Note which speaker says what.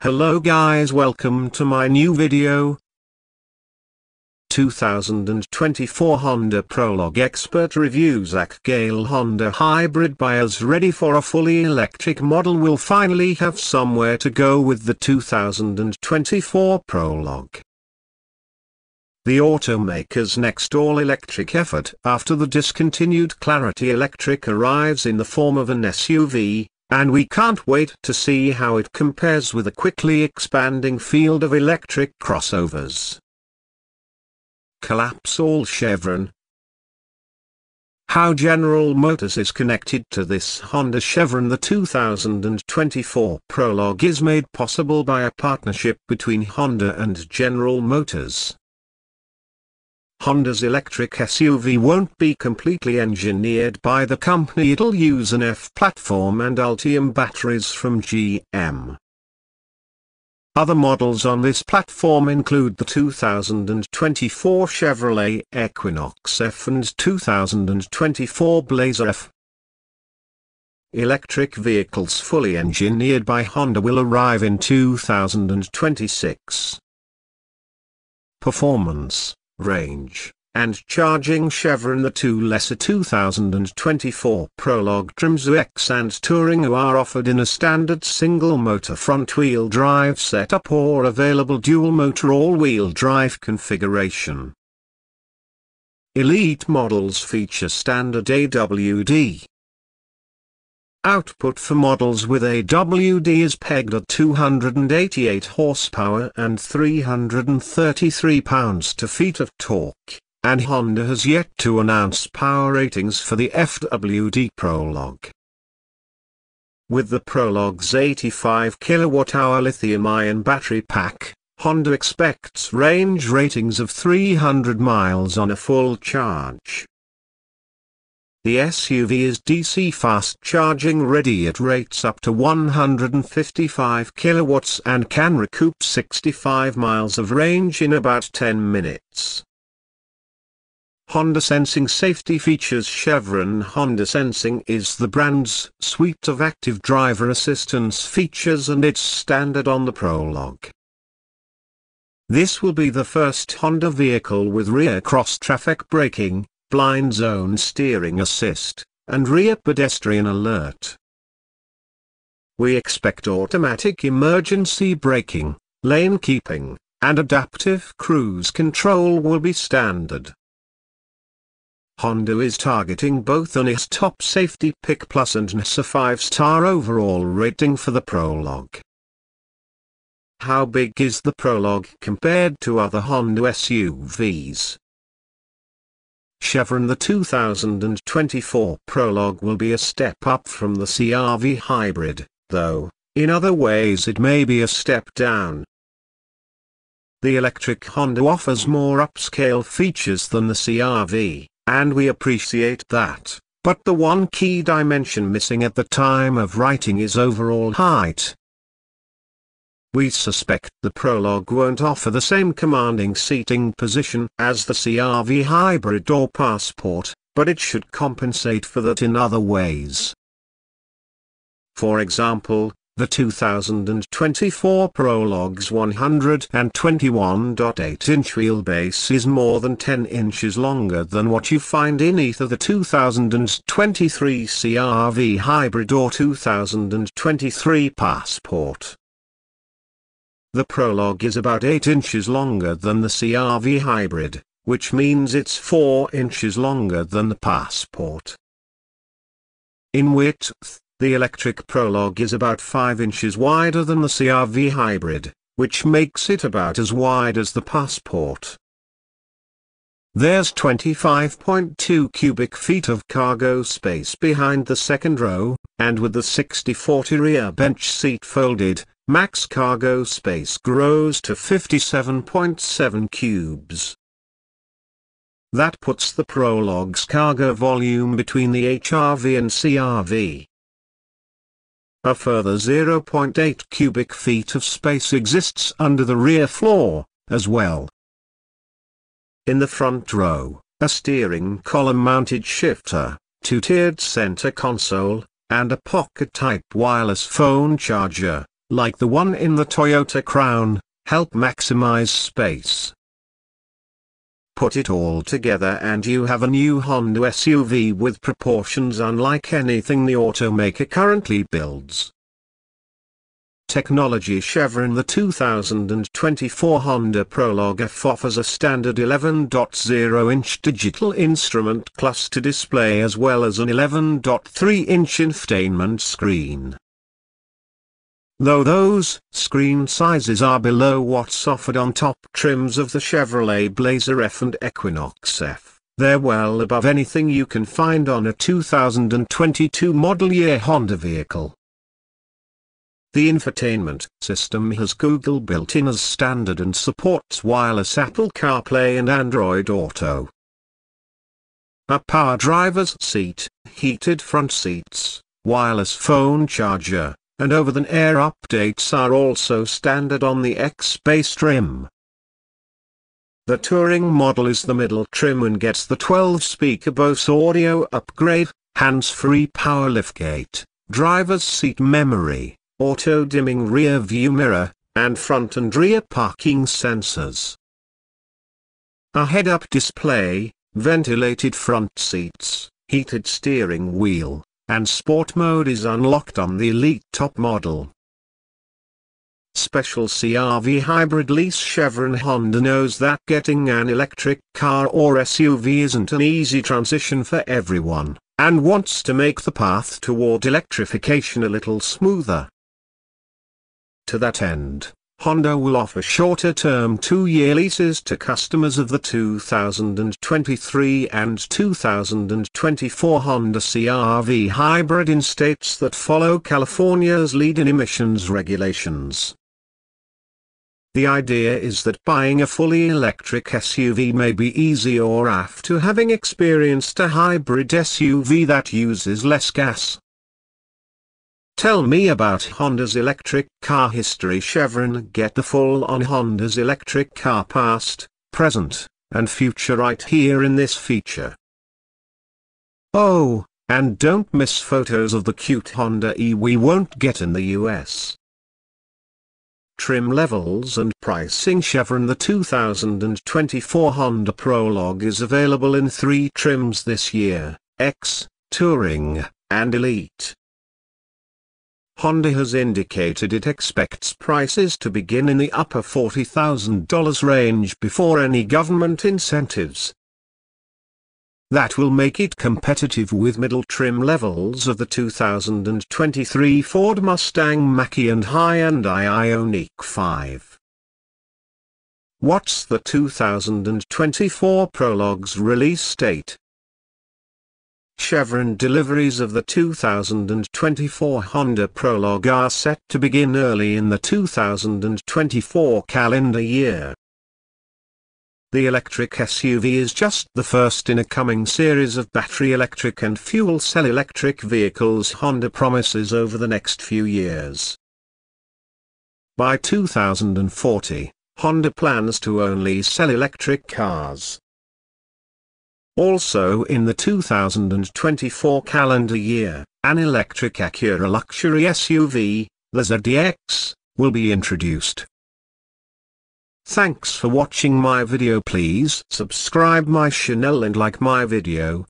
Speaker 1: Hello guys welcome to my new video. 2024 Honda Prologue Expert Review Zach Gale Honda Hybrid buyers ready for a fully electric model will finally have somewhere to go with the 2024 Prologue. The automaker's next all-electric effort after the discontinued Clarity Electric arrives in the form of an SUV, and we can't wait to see how it compares with a quickly expanding field of electric crossovers. Collapse all Chevron. How General Motors is connected to this Honda Chevron The 2024 Prologue is made possible by a partnership between Honda and General Motors. Honda's electric SUV won't be completely engineered by the company it'll use an EV platform and Ultium batteries from GM. Other models on this platform include the 2024 Chevrolet Equinox EV and 2024 Blazer EV. Electric vehicles fully engineered by Honda will arrive in 2026. Performance range, and charging Chevron the two lesser 2024 Prologue trims EX and Touring are offered in a standard single-motor front-wheel drive setup or available dual-motor all-wheel drive configuration. Elite models feature standard AWD, Output for models with AWD is pegged at 288 horsepower and 333 pounds-to-feet of torque, and Honda has yet to announce power ratings for the FWD Prologue. With the Prologue's 85 kWh lithium-ion battery pack, Honda expects range ratings of 300 miles on a full charge. The SUV is DC fast charging ready at rates up to 155 kilowatts and can recoup 65 miles of range in about 10 minutes. Honda Sensing Safety features Chevron Honda Sensing is the brand's suite of active driver assistance features and it's standard on the Prologue. This will be the first Honda vehicle with rear cross-traffic braking, blind zone steering assist, and rear pedestrian alert. We expect automatic emergency braking, lane keeping, and adaptive cruise control will be standard. Honda is targeting both an IIHS Top Safety Pick Plus and NHTSA 5-star overall rating for the Prologue. How big is the Prologue compared to other Honda SUVs? Chevron The 2024 Prologue will be a step up from the CRV Hybrid, though, in other ways it may be a step down. The electric Honda offers more upscale features than the CRV, and we appreciate that, but the one key dimension missing at the time of writing is overall height. We suspect the Prologue won't offer the same commanding seating position as the CRV Hybrid or Passport, but it should compensate for that in other ways. For example, the 2024 Prologue's 121.8-inch wheelbase is more than 10 inches longer than what you find in either the 2023 CRV Hybrid or 2023 Passport. The Prologue is about 8 inches longer than the CRV Hybrid, which means it's 4 inches longer than the Passport. In width, the electric Prologue is about 5 inches wider than the CRV Hybrid, which makes it about as wide as the Passport. There's 25.2 cubic feet of cargo space behind the second row, and with the 60-40 rear bench seat folded, max cargo space grows to 57.7 cubes. That puts the Prologue's cargo volume between the HRV and CRV. A further 0.8 cubic feet of space exists under the rear floor, as well. In the front row, a steering column-mounted shifter, two-tiered center console, and a pocket-type wireless phone charger, like the one in the Toyota Crown, help maximize space. Put it all together and you have a new Honda SUV with proportions unlike anything the automaker currently builds. Technology Chevron The 2024 Honda Prologue EV offers a standard 11.0-inch digital instrument cluster display as well as an 11.3-inch infotainment screen. Though those screen sizes are below what's offered on top trims of the Chevrolet Blazer EV and Equinox EV, they're well above anything you can find on a 2022 model year Honda vehicle. The infotainment system has Google built in as standard and supports wireless Apple CarPlay and Android Auto. A power driver's seat, heated front seats, wireless phone charger, and over-the-air updates are also standard on the EX-Base trim. The Touring model is the middle trim and gets the 12-speaker Bose audio upgrade, hands-free power liftgate, driver's seat memory, auto-dimming rear view mirror, and front and rear parking sensors. A head-up display, ventilated front seats, heated steering wheel, and sport mode is unlocked on the Elite top model. Special CRV hybrid lease Chevron Honda knows that getting an electric car or SUV isn't an easy transition for everyone, and wants to make the path toward electrification a little smoother. To that end, Honda will offer shorter-term two-year leases to customers of the 2023 and 2024 Honda CRV hybrid in states that follow California's lead in emissions regulations. The idea is that buying a fully electric SUV may be easier after having experienced a hybrid SUV that uses less gas. Tell me about Honda's electric car history Chevron get the full on Honda's electric car past, present, and future right here in this feature. Oh, and don't miss photos of the cute Honda E we won't get in the US. Trim levels and pricing Chevron The 2024 Honda Prologue is available in three trims this year, EX, Touring, and Elite. Honda has indicated it expects prices to begin in the upper $40,000 range before any government incentives. That will make it competitive with middle trim levels of the 2023 Ford Mustang Mach-E and high-end Ioniq 5. What's the 2024 Prologue's release date? Chevron deliveries of the 2024 Honda Prologue are set to begin early in the 2024 calendar year. The electric SUV is just the first in a coming series of battery electric and fuel cell electric vehicles Honda promises over the next few years. By 2040, Honda plans to only sell electric cars. Also in the 2024 calendar year, an electric Acura luxury SUV, the ZDX, will be introduced. Thanks for watching my video please subscribe my channel and like my video,